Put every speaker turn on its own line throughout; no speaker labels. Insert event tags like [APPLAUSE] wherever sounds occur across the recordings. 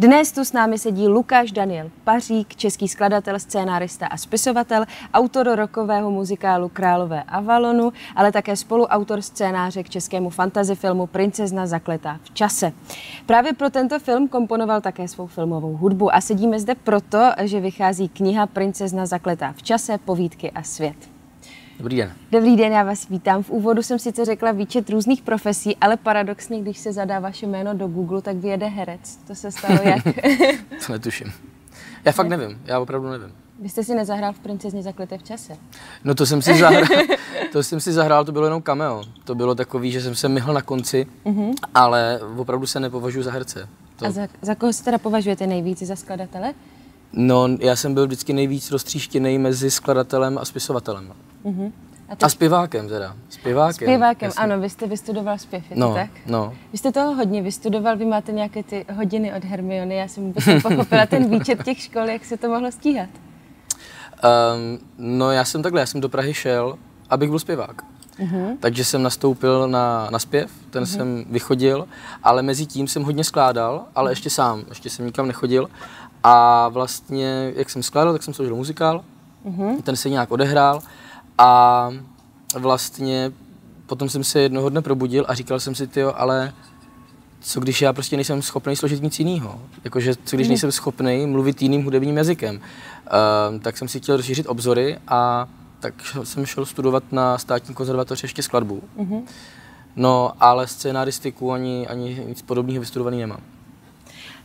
Dnes tu s námi sedí Lukáš Daniel Pařík, český skladatel, scénárista a spisovatel, autor rokového muzikálu Králové Avalonu, ale také spoluautor scénáře k českému fantasy filmu Princezna zakletá v čase. Právě pro tento film komponoval také svou filmovou hudbu a sedíme zde proto, že vychází kniha Princezna zakletá v čase, povídky a svět.
Dobrý den.
Dobrý den, já vás vítám. V úvodu jsem sice řekla výčet různých profesí, ale paradoxně, když se zadá vaše jméno do Google, tak vyjede herec. To se stalo jak? [LAUGHS]
to netuším. Já fakt nevím, já opravdu nevím.
Vy jste si nezahrál v Princezně zakleté v čase?
No to jsem si zahrál, [LAUGHS] to jsem si zahrál, to bylo jenom cameo. To bylo takový, že jsem se myhl na konci, uh-huh. ale opravdu se nepovažuji za herce.
To... A za, za koho se teda považujete nejvíc? Za skladatele?
No, já jsem byl vždycky nejvíc roztříštěný mezi skladatelem a spisovatelem. Uh-huh. A, teď... a zpěvákem teda. Zpěvákem.
Zpěvákem, ano, vy jste vystudoval zpěv, je
no,
tak?
No.
Vy jste toho hodně vystudoval, vy máte nějaké ty hodiny od Hermiony, já jsem vůbec pochopila ten výčet těch škol, jak se to mohlo stíhat.
Um, no já jsem takhle, já jsem do Prahy šel, abych byl zpěvák. Uh-huh. Takže jsem nastoupil na, na zpěv, ten uh-huh. jsem vychodil, ale mezi tím jsem hodně skládal, ale ještě sám, ještě jsem nikam nechodil. A vlastně, jak jsem skládal, tak jsem složil muzikál, uh-huh. ten se nějak odehrál a vlastně potom jsem se jednoho dne probudil a říkal jsem si, tyjo, ale co když já prostě nejsem schopný složit nic jiného? Jakože co když mhm. nejsem schopný mluvit jiným hudebním jazykem? Uh, tak jsem si chtěl rozšířit obzory a tak jsem šel studovat na státní konzervatoř ještě skladbu. Mm-hmm. No, ale scénaristiku ani, ani nic podobného vystudovaný nemám.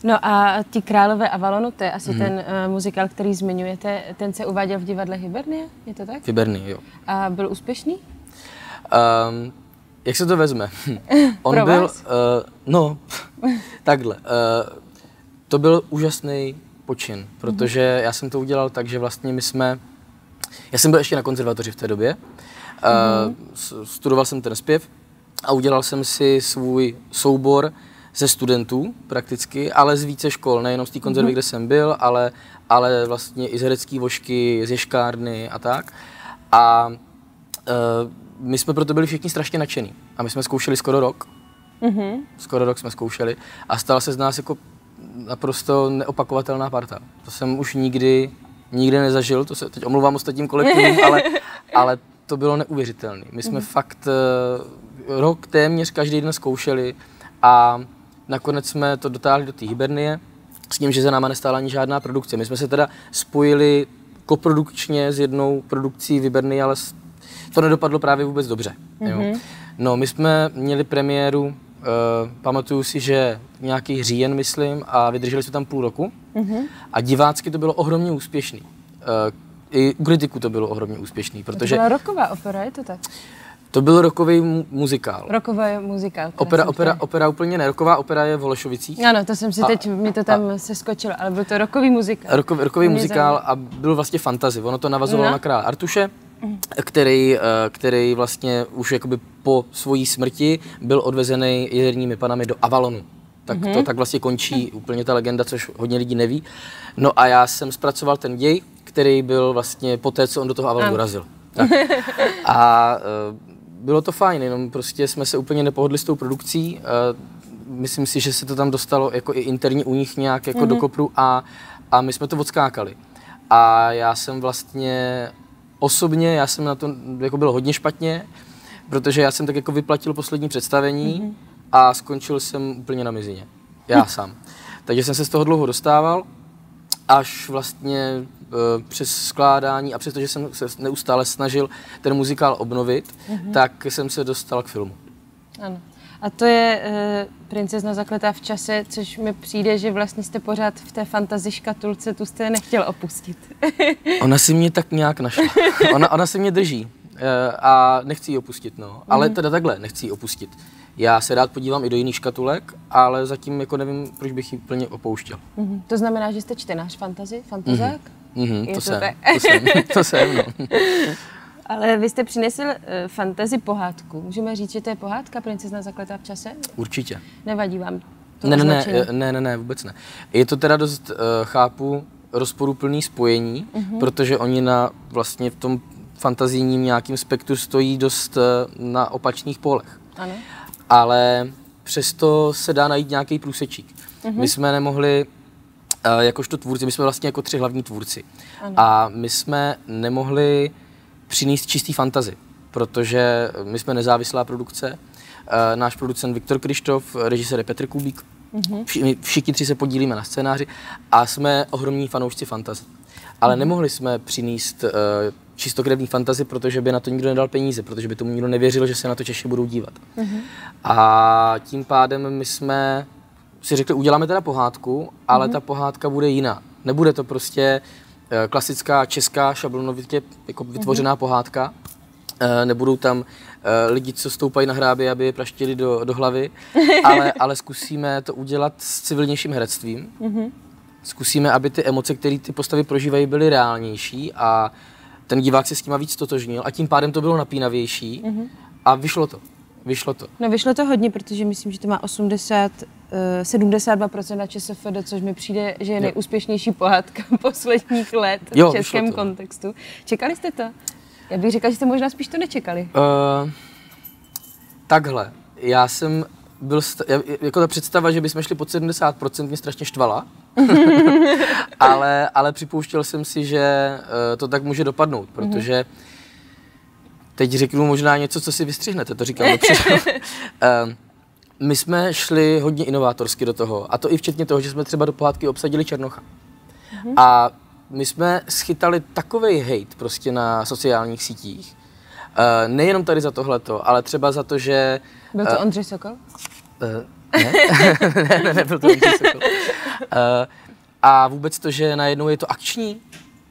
No a ti Králové Avalonu, to je asi mm. ten uh, muzikál, který zmiňujete, ten se uváděl v divadle Hibernie, je to tak?
Hibernie, jo.
A byl úspěšný?
Um, jak se to vezme? [LAUGHS] On
Pro
byl,
vás?
Uh, no, [LAUGHS] takhle. Uh, to byl úžasný počin, protože mm. já jsem to udělal tak, že vlastně my jsme, já jsem byl ještě na konzervatoři v té době, uh, mm. studoval jsem ten zpěv a udělal jsem si svůj soubor ze studentů prakticky, ale z více škol, nejenom z té konzervy, mm-hmm. kde jsem byl, ale, ale vlastně i z herecké vošky, z ješkárny a tak. A uh, my jsme proto byli všichni strašně nadšení. A my jsme zkoušeli skoro rok. Mm-hmm. Skoro rok jsme zkoušeli. A stala se z nás jako naprosto neopakovatelná parta. To jsem už nikdy, nikdy nezažil, to se teď omluvám ostatním kolektivům, [LAUGHS] ale, ale to bylo neuvěřitelné. My jsme mm-hmm. fakt uh, rok téměř každý den zkoušeli a Nakonec jsme to dotáhli do té Hibernie s tím, že za náma nestála ani žádná produkce. My jsme se teda spojili koprodukčně s jednou produkcí v Hibernie, ale to nedopadlo právě vůbec dobře. Mm-hmm. Jo. Mhm. No, my jsme měli premiéru, uh, pamatuju si, že nějaký říjen, myslím, a vydrželi jsme tam půl roku. Mm-hmm. A divácky to bylo ohromně úspěšný. Uh, I u kritiků to bylo ohromně úspěšný, protože...
To byla roková opera, je to tak?
To byl rokový mu- muzikál.
Rokový muzikál.
Opera, opera, opera úplně ne. Roková opera je v Holešovicích.
Ano, to jsem si a, teď, mi to tam a, se skočilo, ale byl to rokový muzikál.
Rokov, rokový muzikál a byl vlastně fantazy. Ono to navazovalo no. na král Artuše, který, eh, který vlastně už jakoby po svojí smrti byl odvezený jezerními panami do Avalonu. Tak mm-hmm. to tak vlastně končí úplně ta legenda, což hodně lidí neví. No a já jsem zpracoval ten děj, který byl vlastně po té, co on do toho Avalonu dorazil. Tak. [LAUGHS] A uh, bylo to fajn, jenom prostě jsme se úplně nepohodli s tou produkcí. Myslím si, že se to tam dostalo jako i interně u nich nějak jako mm-hmm. do kopru a, a my jsme to odskákali. A já jsem vlastně osobně, já jsem na to jako byl hodně špatně, protože já jsem tak jako vyplatil poslední představení mm-hmm. a skončil jsem úplně na mizině. Já [LAUGHS] sám. Takže jsem se z toho dlouho dostával až vlastně přes skládání a přestože jsem se neustále snažil ten muzikál obnovit, mm-hmm. tak jsem se dostal k filmu.
Ano. A to je uh, Princezna zakletá v čase, což mi přijde, že vlastně jste pořád v té fantazi škatulce, tu jste nechtěl opustit. [LAUGHS]
ona si mě tak nějak našla. Ona, ona si mě drží uh, a nechci ji opustit, no. Ale teda takhle, nechci ji opustit. Já se rád podívám i do jiných škatulek, ale zatím jako nevím, proč bych ji plně opouštěl.
Mm-hmm. To znamená, že jste čtenář fantazy, fantazák?
Mm-hmm. Mm-hmm, to, to, jsem, to jsem, [LAUGHS] to jsem, no. [LAUGHS]
Ale vy jste přinesl uh, fantazy pohádku. Můžeme říct, že to je pohádka Princezna zakletá v čase?
Určitě.
Nevadí vám to
ne, ne, ne, eh, ne, ne, ne, vůbec ne. Je to teda dost, uh, chápu, rozporuplný spojení, mm-hmm. protože oni na vlastně v tom fantazijním nějakým spektru stojí dost uh, na opačných polech.
Ano
ale přesto se dá najít nějaký průsečík. Mm-hmm. My jsme nemohli uh, jakožto tvůrci, my jsme vlastně jako tři hlavní tvůrci. Ano. A my jsme nemohli přinést čistý fantazy, protože my jsme nezávislá produkce. Uh, náš producent Viktor Krištof, režisér je Petr Kubík, my všichni tři se podílíme na scénáři a jsme ohromní fanoušci fantazy. Ale uh-huh. nemohli jsme přinést uh, čistokrevný fantazy, protože by na to nikdo nedal peníze, protože by tomu nikdo nevěřil, že se na to Češi budou dívat. Uh-huh. A tím pádem my jsme si řekli, uděláme teda pohádku, ale mm-hmm. ta pohádka bude jiná. Nebude to prostě uh, klasická česká šablonovitě jako vytvořená mm-hmm. pohádka. Uh, nebudou tam uh, lidi, co stoupají na hrábě, aby je praštili do, do hlavy, [LAUGHS] ale, ale zkusíme to udělat s civilnějším herectvím. Mm-hmm. Zkusíme, aby ty emoce, které ty postavy prožívají, byly reálnější a ten divák se s tím víc totožnil a tím pádem to bylo napínavější mm-hmm. a vyšlo to. Vyšlo to.
No vyšlo to hodně, protože myslím, že to má 80, uh, 72% na ČSFD, což mi přijde, že je nejúspěšnější pohádka [LAUGHS] posledních let jo, v českém kontextu. Čekali jste to? Já bych řekla, že jste možná spíš to nečekali. Uh,
takhle. Já jsem byl, st- jako ta představa, že bychom šli pod 70%, mě strašně štvala. [LAUGHS] ale, ale připouštěl jsem si, že uh, to tak může dopadnout, protože uh, Teď řeknu možná něco, co si vystřihnete, to říkám dopředu. [LAUGHS] Ehm, my jsme šli hodně inovátorsky do toho, a to i včetně toho, že jsme třeba do pohádky obsadili Černocha. Mm-hmm. A my jsme schytali takový hate prostě na sociálních sítích, uh, nejenom tady za tohleto, ale třeba za to, že...
Byl to uh, Ondřej Sokol? Uh,
ne? [LAUGHS] ne, ne, nebyl to Ondřej Sokol. Uh, a vůbec to, že najednou je to akční,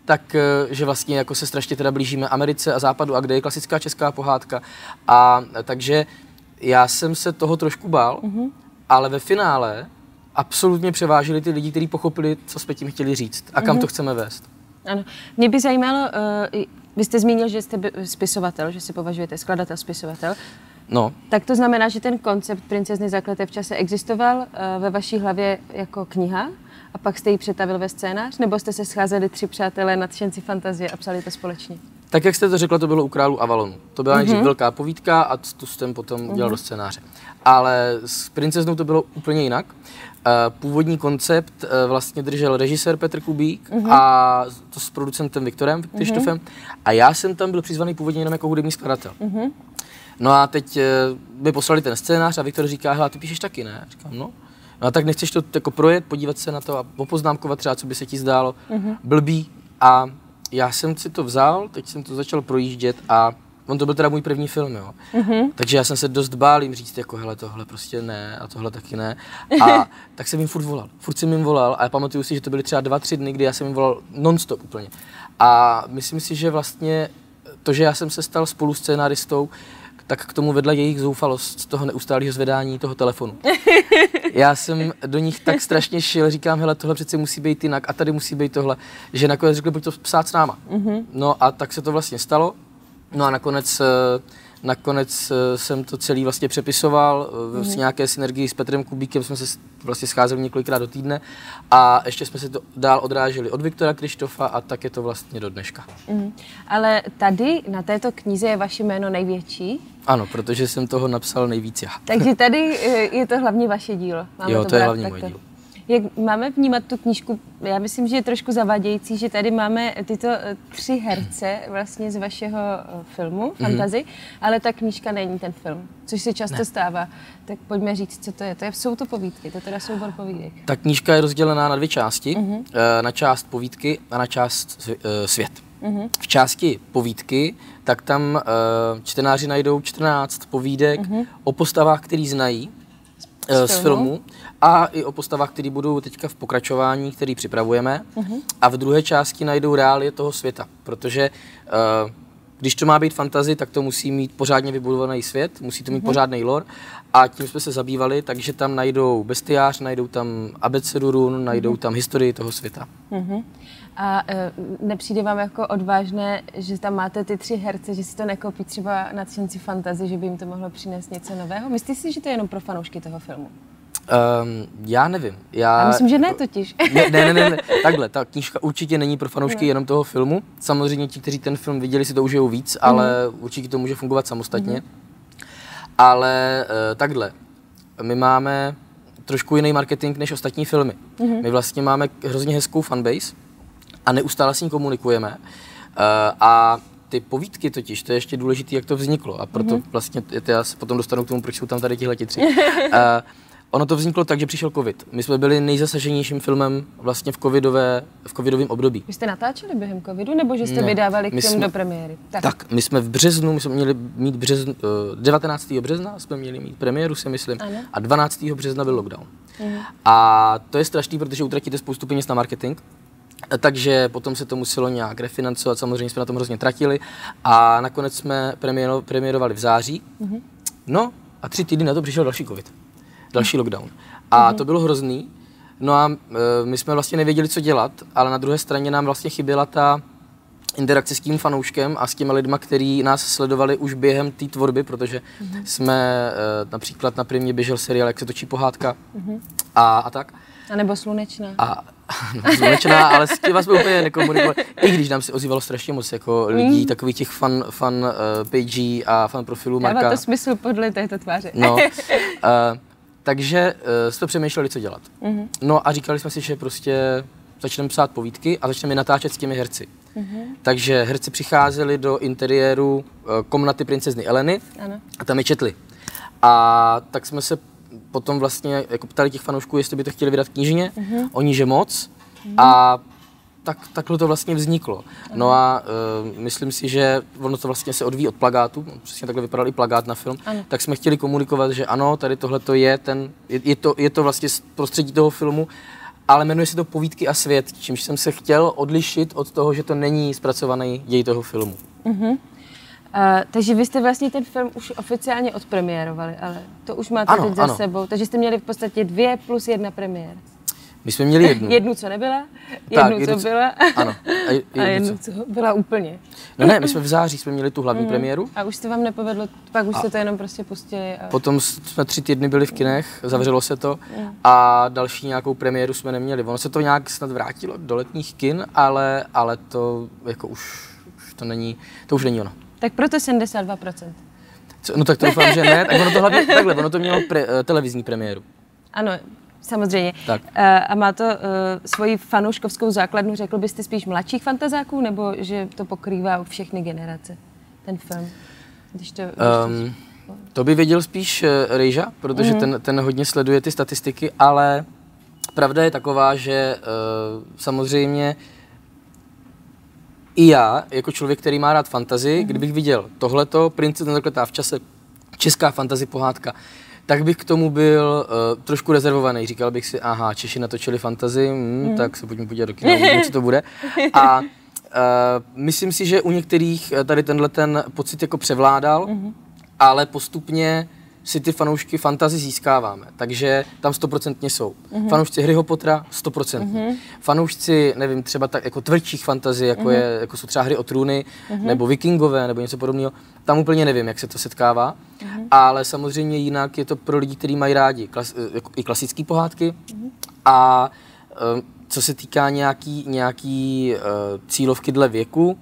tak že vlastně jako se strašně teda blížíme Americe a Západu a kde je klasická česká pohádka. A takže já jsem se toho trošku bál, mm-hmm. ale ve finále absolutně převážili ty lidi, kteří pochopili, co jsme tím chtěli říct a kam mm-hmm. to chceme vést.
Ano. Mě by zajímalo, uh, vy jste zmínil, že jste spisovatel, že si považujete skladatel, spisovatel.
No.
Tak to znamená, že ten koncept princezny zakleté v čase existoval uh, ve vaší hlavě jako kniha? a pak jste ji přetavil ve scénář? Nebo jste se scházeli tři přátelé nadšenci fantazie a psali to společně?
Tak jak jste to řekla, to bylo u Králu Avalonu. To byla mm-hmm. velká povídka a tu jsem potom mm-hmm. udělal do scénáře. Ale s princeznou to bylo úplně jinak. Eh, původní koncept eh, vlastně držel režisér Petr Kubík mm-hmm. a to s producentem Viktorem Krištofem. Mm-hmm. A já jsem tam byl přizvaný původně jenom jako hudební skladatel. Mm-hmm. No a teď eh, mi poslali ten scénář a Viktor říká, hele, ty píšeš taky, ne? Říkám, no. No a tak nechceš to jako projet, podívat se na to a popoznámkovat třeba, co by se ti zdálo mm-hmm. blbý. A já jsem si to vzal, teď jsem to začal projíždět a on to byl teda můj první film, jo. Mm-hmm. Takže já jsem se dost bál jim říct, jako hele, tohle prostě ne a tohle taky ne. A [LAUGHS] tak jsem jim furt volal. Furt jsem jim volal a já pamatuju si, že to byly třeba dva, tři dny, kdy já jsem jim volal nonstop úplně. A myslím si, že vlastně to, že já jsem se stal spolu scénaristou, tak k tomu vedla jejich zoufalost z toho neustálého zvedání toho telefonu. [LAUGHS] Já jsem do nich tak strašně šil, říkám, hele, tohle přece musí být jinak a tady musí být tohle, že nakonec řekli, pojď to psát s náma. Mm-hmm. No a tak se to vlastně stalo. No a nakonec uh, Nakonec eh, jsem to celý vlastně přepisoval mm-hmm. s nějaké synergii s Petrem Kubíkem, jsme se vlastně scházeli několikrát do týdne a ještě jsme se to dál odráželi od Viktora Krištofa a tak je to vlastně do dneška. Mm.
Ale tady na této knize je vaše jméno největší?
Ano, protože jsem toho napsal nejvíc já.
Takže [LAUGHS] tady eh, je to hlavně vaše dílo.
Máme jo, to, to je hlavně moje dílo.
Jak máme vnímat tu knížku? Já myslím, že je trošku zavadějící, že tady máme tyto eh, tři herce vlastně z vašeho eh, filmu, mm-hmm. Fantazy, ale ta knížka není ten film, což se často ne. stává. Tak pojďme říct, co to je. To je. Jsou to povídky, to teda soubor povídek.
Ta knížka je rozdělená na dvě části. Mm-hmm. Na část povídky a na část svět. Mm-hmm. V části povídky, tak tam čtenáři najdou 14 povídek mm-hmm. o postavách, který znají, z, z filmu a i o postavách, které budou teďka v pokračování, který připravujeme. Uh-huh. A v druhé části najdou reálie toho světa, protože uh, když to má být fantazy, tak to musí mít pořádně vybudovaný svět, musí to mít uh-huh. pořádný lore a tím jsme se zabývali, takže tam najdou bestiář, najdou tam abecedu run, najdou uh-huh. tam historii toho světa. Uh-huh.
A e, nepřijde vám jako odvážné, že tam máte ty tři herce, že si to nekopí třeba nadšenci fantazy, že by jim to mohlo přinést něco nového? Myslíte si, že to je jenom pro fanoušky toho filmu?
Um, já nevím. Já,
já myslím, že ne totiž.
Ne, ne, ne, ne, [LAUGHS] takhle, ta knížka určitě není pro fanoušky ne. jenom toho filmu. Samozřejmě ti, kteří ten film viděli, si to užijou víc, mm. ale určitě to může fungovat samostatně. Mm. Ale uh, takhle, my máme trošku jiný marketing než ostatní filmy. Mm-hmm. My vlastně máme hrozně hezkou fanbase a neustále s ní komunikujeme. Uh, a ty povídky totiž, to je ještě důležité, jak to vzniklo. A proto mm-hmm. vlastně, já se potom dostanu k tomu, proč jsou tam tady tihle tři. uh, [LAUGHS] ono to vzniklo tak, že přišel covid. My jsme byli nejzasaženějším filmem vlastně v, covidové, v covidovém období.
Vy jste natáčeli během covidu, nebo že jste ne, vydávali k tomu do premiéry?
Tak. tak, my jsme v březnu, my jsme měli mít březn, 19. Eh, března jsme měli mít premiéru, si myslím, ano. a 12. března byl lockdown. Mhm. A to je strašný, protože utratíte spoustu peněz na marketing, takže potom se to muselo nějak refinancovat, samozřejmě jsme na tom hrozně tratili a nakonec jsme premiéro, premiérovali v září. Mm-hmm. No a tři týdny na to přišel další covid, další mm-hmm. lockdown. A mm-hmm. to bylo hrozný. No a e, my jsme vlastně nevěděli, co dělat, ale na druhé straně nám vlastně chyběla ta interakce s tím fanouškem a s těmi lidmi, kteří nás sledovali už během té tvorby, protože mm-hmm. jsme e, například na primě běžel seriál, jak se točí pohádka mm-hmm. a, a tak.
A nebo slunečná.
A, slunečná, ale s těma jsme úplně nekomunikovali. I když nám se ozývalo strašně moc jako lidí, mm. takových těch fan, fan uh, page a fan profilů
Marka. Dává to smysl podle této tváře.
No, uh, [LAUGHS] takže uh, jsme přemýšleli, co dělat. Mm-hmm. No a říkali jsme si, že prostě začneme psát povídky a začneme natáčet s těmi herci. Mm-hmm. Takže herci přicházeli do interiéru uh, komnaty princezny Eleny ano. a tam je četli. A tak jsme se potom vlastně jako ptali těch fanoušků, jestli by to chtěli vydat knižně, uh-huh. oni že moc uh-huh. a tak, takhle to vlastně vzniklo. No a uh, myslím si, že ono to vlastně se odvíjí od plagátu, přesně takhle vypadal i plagát na film, ano. tak jsme chtěli komunikovat, že ano, tady tohle to je ten, je, je, to, je to vlastně prostředí toho filmu, ale jmenuje se to Povídky a svět, čímž jsem se chtěl odlišit od toho, že to není zpracovaný děj toho filmu. Uh-huh.
Uh, takže vy jste vlastně ten film už oficiálně odpremiérovali, ale to už máte ano, teď za ano. sebou. Takže jste měli v podstatě dvě plus jedna premiér.
My jsme měli jednu. [LAUGHS]
jednu, co nebyla, jednu, tak, jednu co, byla
ano,
a, [LAUGHS] jednu, a jednu, co. co byla úplně.
No ne, my jsme v září jsme měli tu hlavní mm. premiéru.
A už se vám nepovedlo, pak už a jste to jenom prostě pustili. A...
Potom jsme tři týdny byli v kinech, zavřelo se to mm. a další nějakou premiéru jsme neměli. Ono se to nějak snad vrátilo do letních kin, ale, ale to jako už, už to není, to už není ono.
Tak proto 72%.
Co, no tak to doufám, že ne. Tak ono to hlavně, takhle, ono to mělo pre, uh, televizní premiéru.
Ano, samozřejmě.
Tak.
Uh, a má to uh, svoji fanouškovskou základnu, řekl byste spíš mladších fantazáků, nebo že to pokrývá všechny generace, ten film? Když to, když
um, to by věděl spíš uh, Rejža, protože mm-hmm. ten, ten hodně sleduje ty statistiky, ale pravda je taková, že uh, samozřejmě i já, jako člověk, který má rád fantazy, mm-hmm. kdybych viděl tohleto, Princezna zakletá v čase, česká fantazy pohádka, tak bych k tomu byl uh, trošku rezervovaný. Říkal bych si, aha, Češi natočili fantazy, mm, mm. tak se pojďme podívat do kina, co to bude. A uh, [LAUGHS] myslím si, že u některých tady tenhle ten pocit jako převládal, mm-hmm. ale postupně si ty fanoušky fantazy získáváme, takže tam stoprocentně jsou. Mm-hmm. Fanoušci Harryho Pottera stoprocentně. Mm-hmm. Fanoušci, nevím, třeba tak jako tvrdších fantazy, jako, mm-hmm. je, jako jsou třeba hry o trůny, mm-hmm. nebo vikingové, nebo něco podobného, tam úplně nevím, jak se to setkává, mm-hmm. ale samozřejmě jinak je to pro lidi, kteří mají rádi klas, jako, i klasické pohádky mm-hmm. a um, co se týká nějaký, nějaký uh, cílovky dle věku,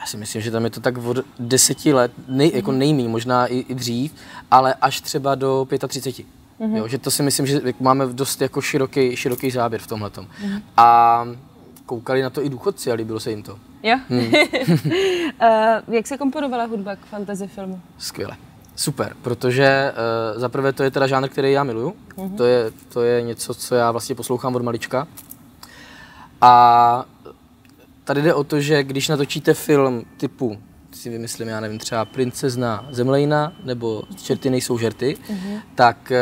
já si myslím, že tam je to tak od deseti let, nej, jako nejmí, možná i, i dřív, ale až třeba do 35. Mm-hmm. Jo, že to si myslím, že máme dost jako široký, široký záběr v tomhle. Mm-hmm. A koukali na to i důchodci a líbilo se jim to.
Jo. Hmm. uh, [LAUGHS] jak se komponovala hudba k fantasy filmu?
Skvěle. Super, protože uh, zaprvé to je teda žánr, který já miluju. Mm-hmm. To, je, to je něco, co já vlastně poslouchám od malička. A Tady jde o to, že když natočíte film typu, si vymyslím, já nevím, třeba Princezna Zemlejna nebo Čerty nejsou žerty, uh-huh. tak eh,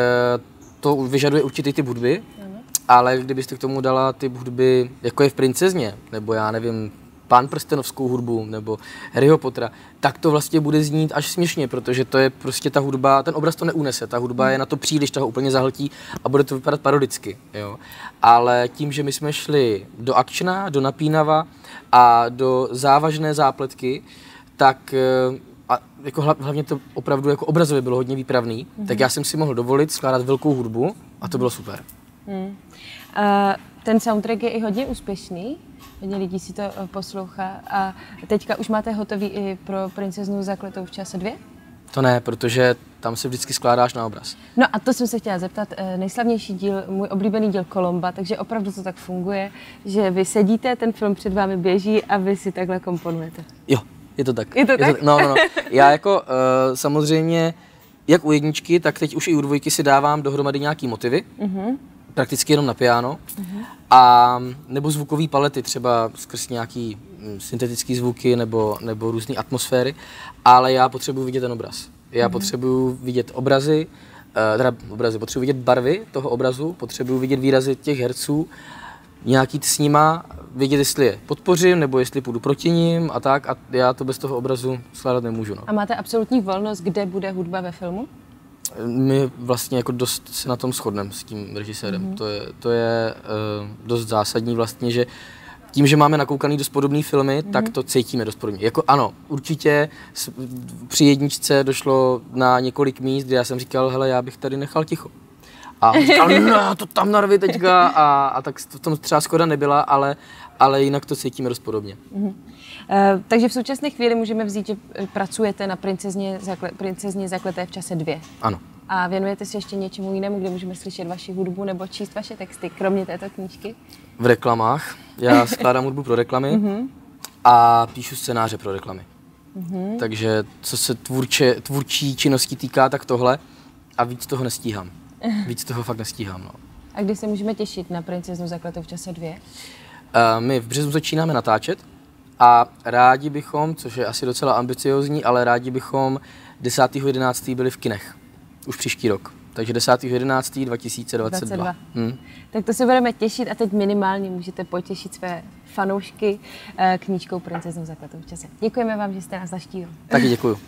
to vyžaduje určitý typ hudby, uh-huh. ale kdybyste k tomu dala typ hudby, jako je v Princezně, nebo já nevím, Pán prstenovskou hudbu nebo Harryho Pottera, tak to vlastně bude znít až směšně, protože to je prostě ta hudba, ten obraz to neunese, ta hudba je na to příliš, toho úplně zahltí a bude to vypadat parodicky. Jo. Ale tím, že my jsme šli do akčna, do napínava a do závažné zápletky, tak eh, a jako hlavně to opravdu jako obrazově bylo hodně výpravný, mm-hmm. tak já jsem si mohl dovolit skládat velkou hudbu a to bylo super. Mm. Uh,
ten soundtrack je i hodně úspěšný hodně lidí si to eh, poslouchá. A teďka už máte hotový i pro princeznu zakletou v čase dvě?
To ne, protože tam se vždycky skládáš na obraz.
No a to jsem se chtěla zeptat, eh, nejslavnější díl, můj oblíbený díl Kolomba, takže opravdu to tak funguje, že vy sedíte, ten film před vámi běží a vy si takhle komponujete.
Jo, je to tak.
Je to tak?
no, no, no. Já jako uh, samozřejmě, jak u jedničky, tak teď už i u dvojky si dávám dohromady nějaký motivy. Uh-huh. Prakticky jenom na piano. Uh-huh. A nebo zvukové palety, třeba skrz nějaký mm, syntetický zvuky nebo, nebo různé atmosféry. Ale já potřebuji vidět ten obraz. Já mm-hmm. potřebuji vidět obrazy, uh, teda obrazy, potřebuji vidět barvy toho obrazu, potřebuji vidět výrazy těch herců, nějaký s nima, vědět, jestli je podpořím, nebo jestli půjdu proti ním a tak. A já to bez toho obrazu skládat nemůžu. No.
A máte absolutní volnost, kde bude hudba ve filmu?
My vlastně jako dost se na tom shodneme s tím režisérem. Mm-hmm. To je, to je uh, dost zásadní vlastně, že tím, že máme nakoukaný dost podobné filmy, mm-hmm. tak to cítíme dost podobně. Jako ano, určitě při jedničce došlo na několik míst, kde já jsem říkal, hele, já bych tady nechal ticho. A on říkal, no, to tam narvi teďka a, a tak v tom třeba skoda nebyla, ale, ale jinak to cítíme dost podobně. Mm-hmm.
Uh, takže v současné chvíli můžeme vzít, že eh, pracujete na princezně, zakle, princezně zakleté v čase dvě.
Ano.
A věnujete se ještě něčemu jinému, kde můžeme slyšet vaši hudbu nebo číst vaše texty, kromě této knížky?
V reklamách. Já [LAUGHS] skládám hudbu pro reklamy mm-hmm. a píšu scénáře pro reklamy. Mm-hmm. Takže co se tvůrče, tvůrčí činnosti týká, tak tohle a víc toho nestíhám. [LAUGHS] Víc toho fakt nestíhám. No.
A kdy se můžeme těšit na princeznu zakletou v čase dvě? Uh,
my v březnu začínáme natáčet a rádi bychom, což je asi docela ambiciozní, ale rádi bychom 10.11. byli v kinech. Už příští rok. Takže 10.11.2022. Hmm.
Tak to se budeme těšit a teď minimálně můžete potěšit své fanoušky eh, knížkou Princeznou zakletou v čase. Děkujeme vám, že jste nás zaštívil.
Taky děkuju.